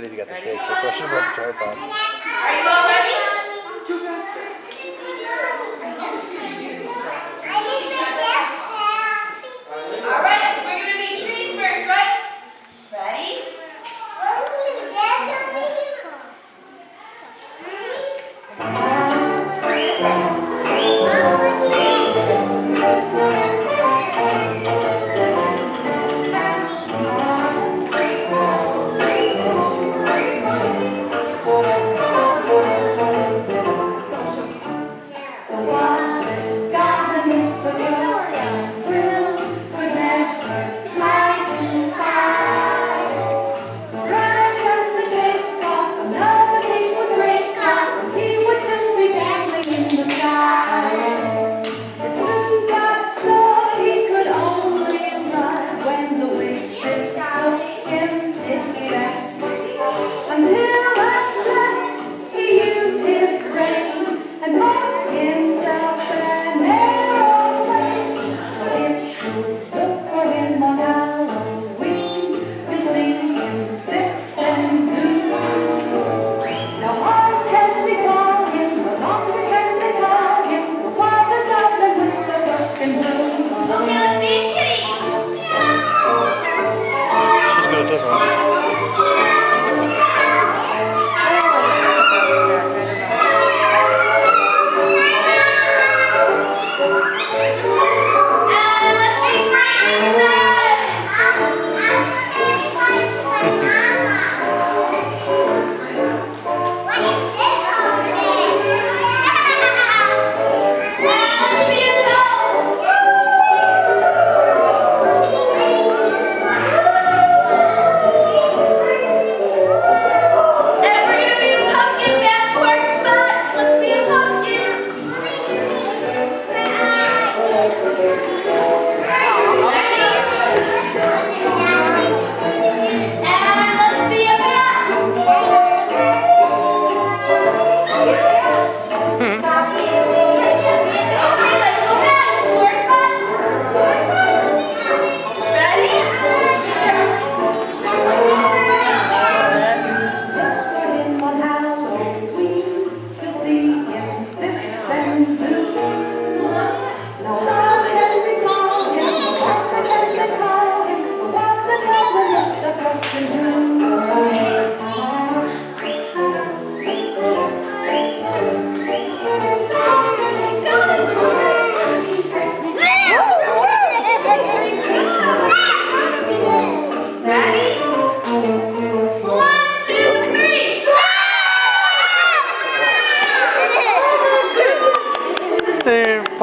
Betty's got the cake. Question about the tripod. Are you all ready?